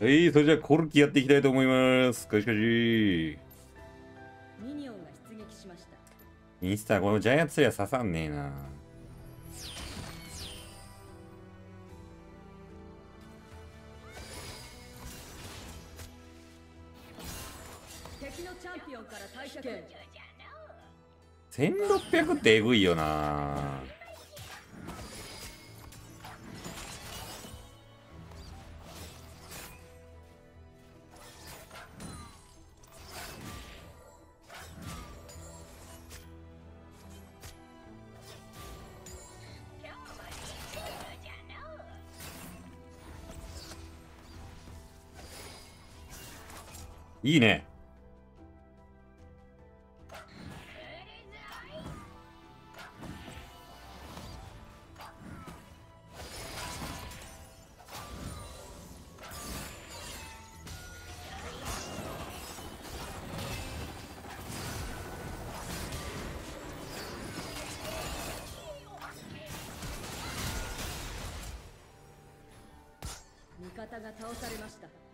はい、それじゃあコルキやっていきたいと思います。かしかし。ミニオンが出撃しました。インスタ、このジャイアンツスレア刺さんねえな。敵のチャンピオンから退却。1600ってえぐいよないいね。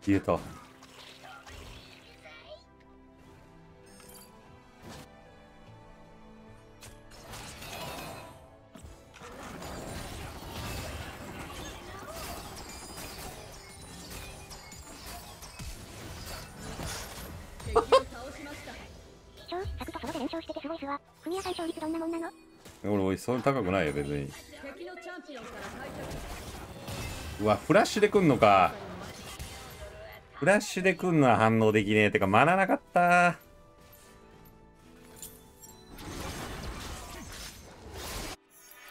消えたそんな高くないよ別にうわフラッシュでくんのかフラッシュで来んのは反応できねえ。てか、マナなかった。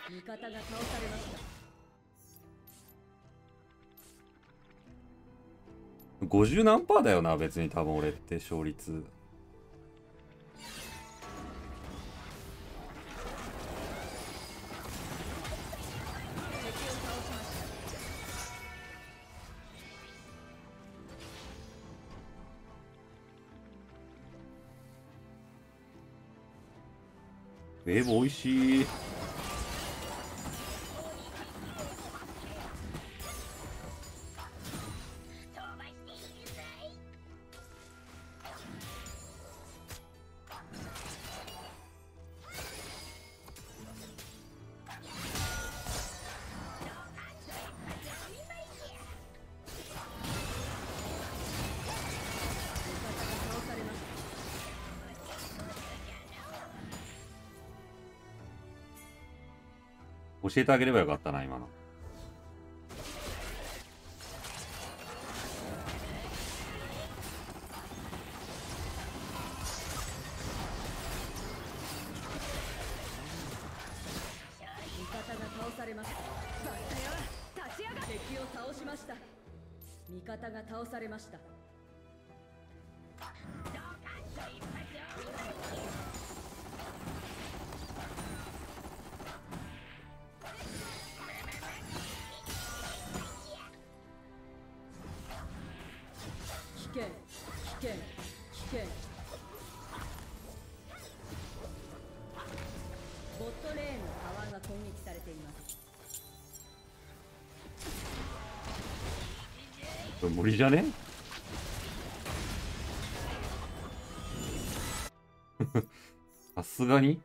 味方が倒されました。50何パーだよな、別に多分俺って勝率。ウェーブ美味しい教えてあげればよかったな、今の。味方が倒されました。無理じゃね？さすがに？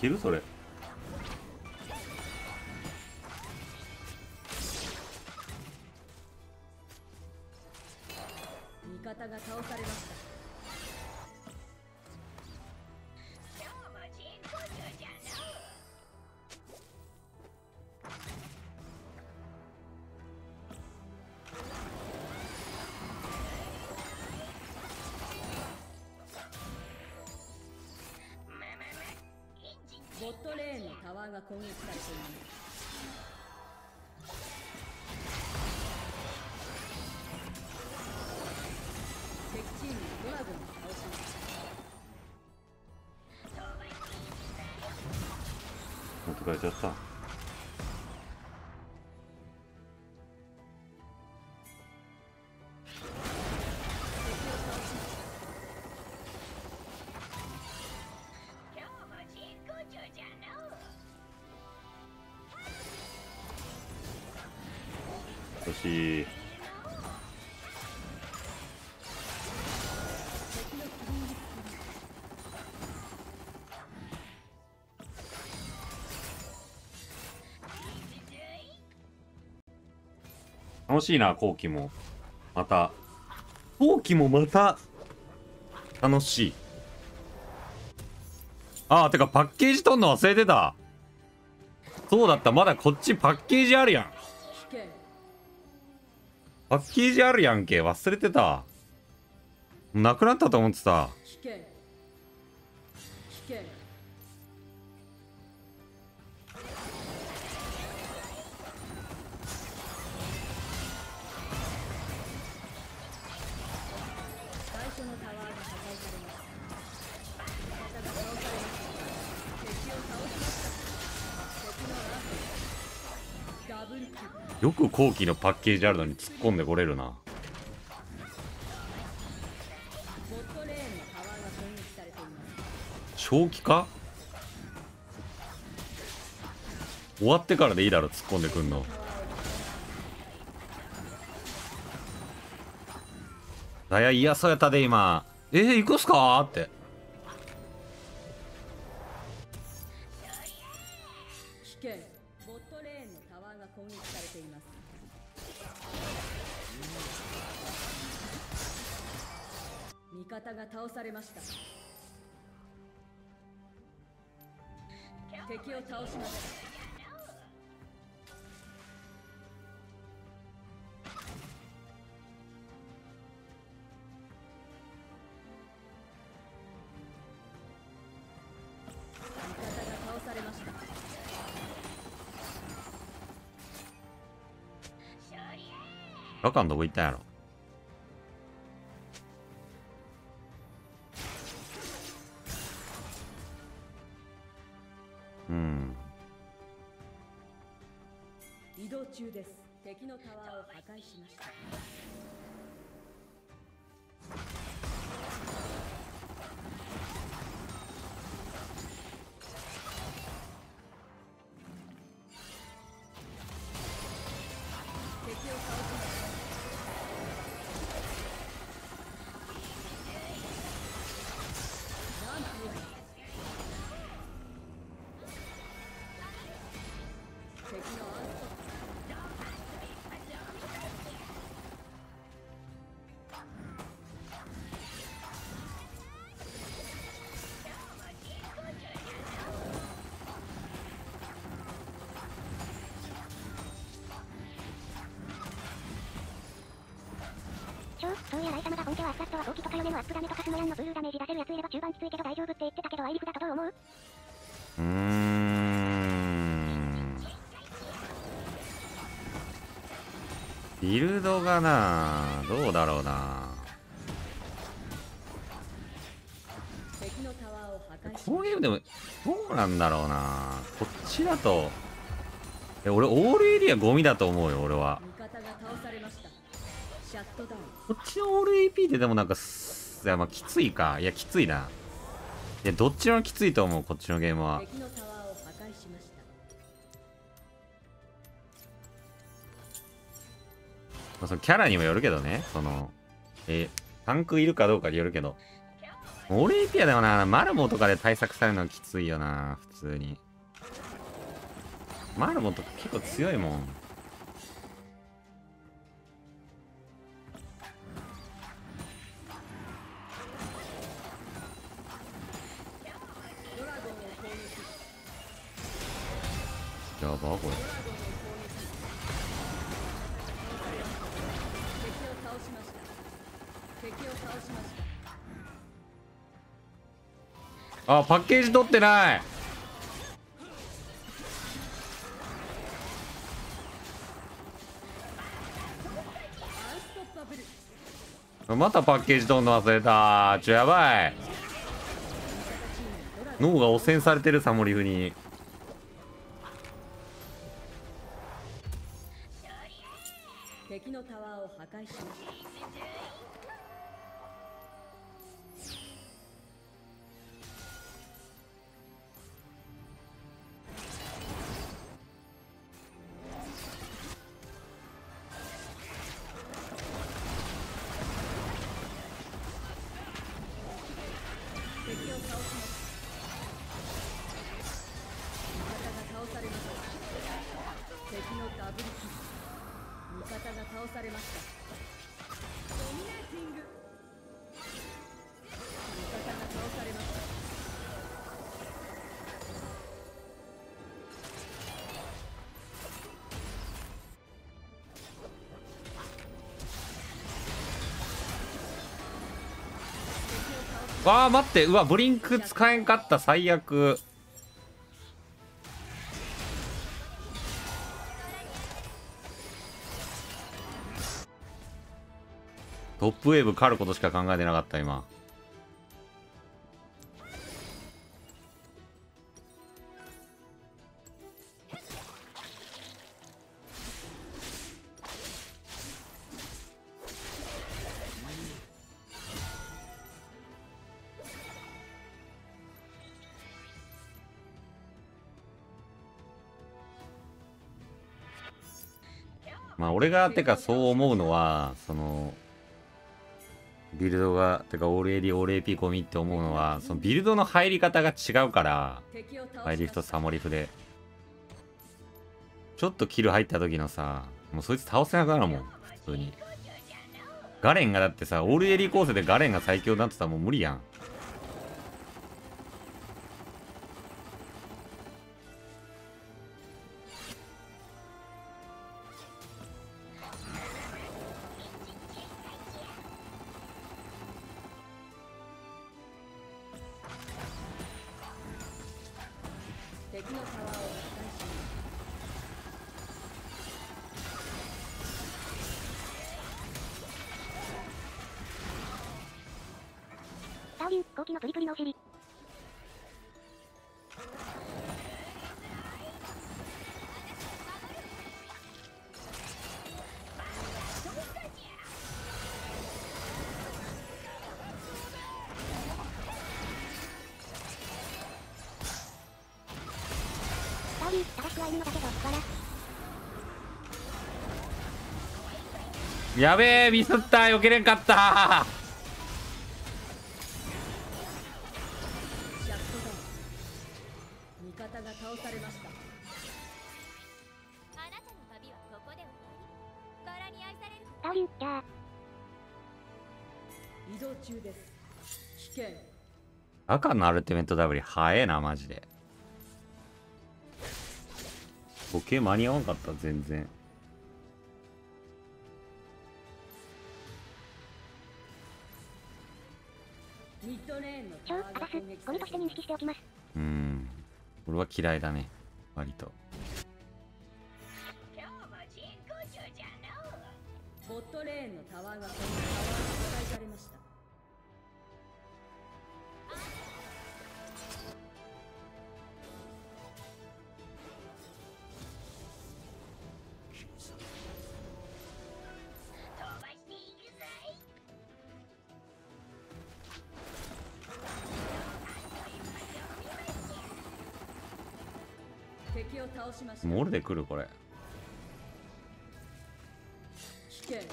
きる？それ。ボットレーンのタワーが攻撃されています。敵チームドラゴンを倒しましたちゃった。しい。楽しいな後期も。また。後期もまた。楽しい。ああてかパッケージ取んの忘れてた。そうだった。まだこっちパッケージあるやん。パッケージあるやんけ。忘れてた。なくなったと思ってた。よく後期のパッケージあるのに突っ込んでこれるな。正気か？終わってからでいいだろ突っ込んでくんの。だや嫌そうやったで今。えー、行くっすか？って。方が倒されました。敵を倒しました。ラカンどこ行ったんやろ。しました。そういやライ様が本家はアスラットは後期とか4年のアップダメとかスモヤンのブルーダメージ出せるやついれば中盤きついけど大丈夫って言ってたけどアイリスだとどう思ううーんビルドがなどうだろうなこのゲームでもどうなんだろうなこっちだと俺オールエリアゴミだと思うよ俺はこっちのオール AP ってでもなんかいやまあきついか。いやきついな。いやどっちもきついと思うこっちのゲームは。まあ、そのキャラにもよるけどね。そのえタンクいるかどうかによるけど。オール AP はでもなマルモとかで対策されるのはきついよな普通に。マルモとか結構強いもん。やばこれあパッケージ取ってないまたパッケージ取るの忘れたちょやばい脳が汚染されてるサモリフに。敵のタワーを破壊しましたわあ待って。うわブリンク使えんかった。最悪。トップウェーブ狩ることしか考えてなかった今。まあ俺がてかそう思うのはそのビルドがてかオール AD オール AP 込みって思うのはそのビルドの入り方が違うから敵を倒しましたファイリフとサモリフで。ちょっとキル入った時のさもうそいつ倒せなくなるもん普通に。ガレンがだってさオール AD 構成でガレンが最強だってたらもう無理やん。ダーリン、後期のプリプリのお尻。ダーリン、正しくは犬のだけど、わら。やべえミスった避けれんかった赤のアルティメットダブリ早えなマジで。時計間に合わんかった全然。ミッドレーンのちょ、タワーがアダス攻撃、ゴミとして認識しておきます。うん。俺は嫌いだね。割と。ボットレーンのタワーが敵を倒しましたモールで来るこれ。危険危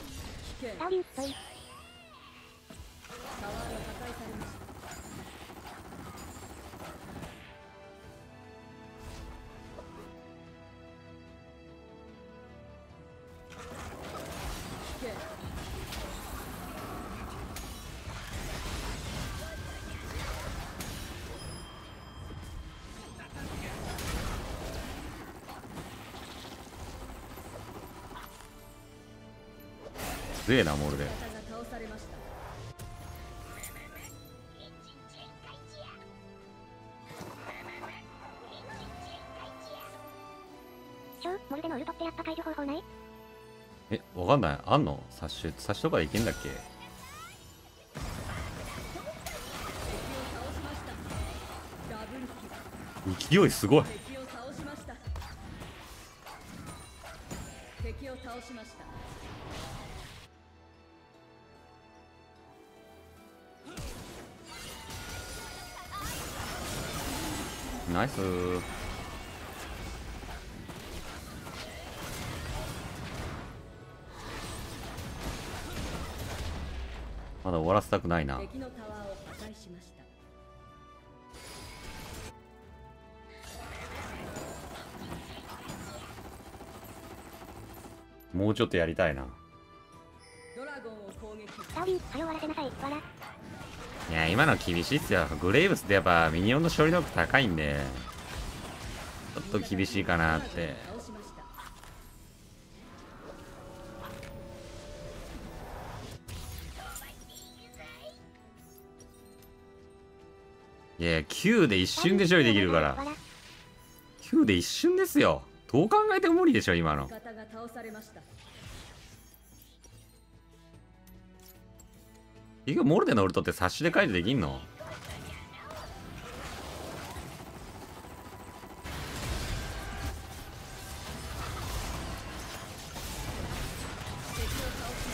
険すげえなモールで。モルでのウルトってやっぱ解除方法ない？えわかんない。あんの？サッシュ？サッシュとかでいけんだっけ？勢いすごい。敵を倒しましたナイスまだ終わらせたくないな敵のタワーを破壊しましたもうちょっとやりたいなドラゴンを攻撃サオリン、はよ終わらせなさい。わら。いや今の厳しいっすよ。グレイブスってやっぱミニオンの処理能力高いんでちょっと厳しいかなって。いやいや9で一瞬で処理できるから。9で一瞬ですよ。どう考えても無理でしょ今の。結局モルデのウルトってサッシュで解除できんの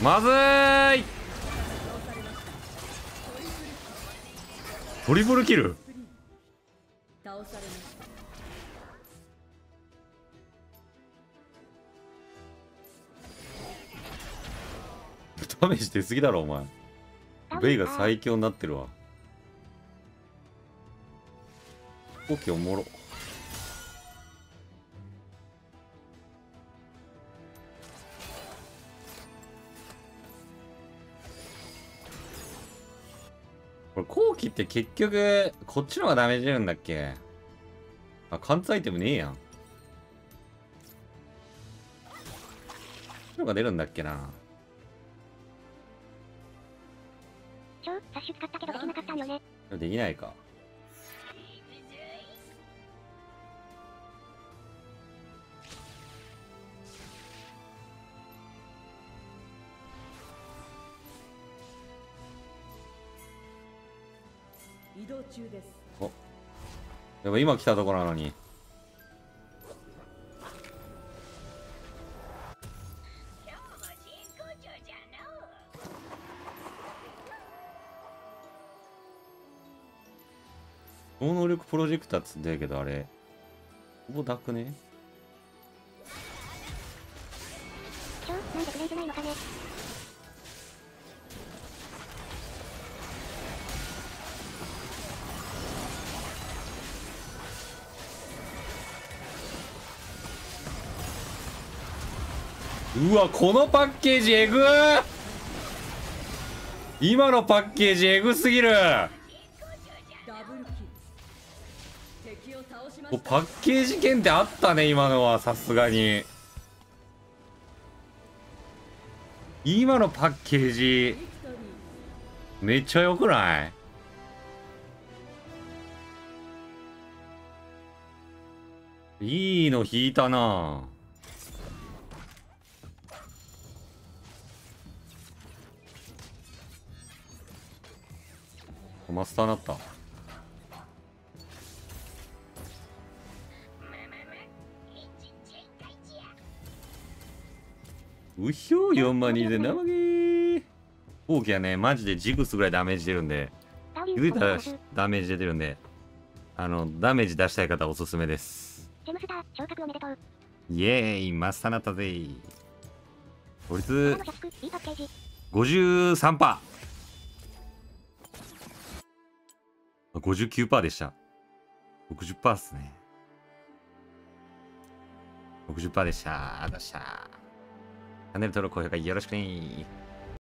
まずーいトリプルキル倒されましたダメージ出すぎだろお前ベイが最強になってるわ。オッケーおもろ。これ後期って結局こっちの方がダメージ出るんだっけ？あ貫通アイテムねえやん。こっちの方が出るんだっけな？サッシュ使ったけどできなかったんよね。できないか。移動中です。でも今来たところなのに超能力プロジェクターっつってるけどあれ。ほぼダクね？超、なんでプレイじゃないのかね。うわこのパッケージえぐ今のパッケージえぐすぎる！パッケージ検定あったね今のはさすがに。今のパッケージめっちゃ良くない？いいの引いたな。マスターなった。うひょー4万人で生ゲー後期はねマジでジグスぐらいダメージ出るんで。気づいたらダメージ出てるんで。あのダメージ出したい方はおすすめです。ジェムスター、昇格おめでとう。イエーイ。マスターなったぜこいこつの社畜、いいパッケージ。53%パー。59%でした。60%っすね。60%でした。あざした。チャンネル登録高評価よろしくね。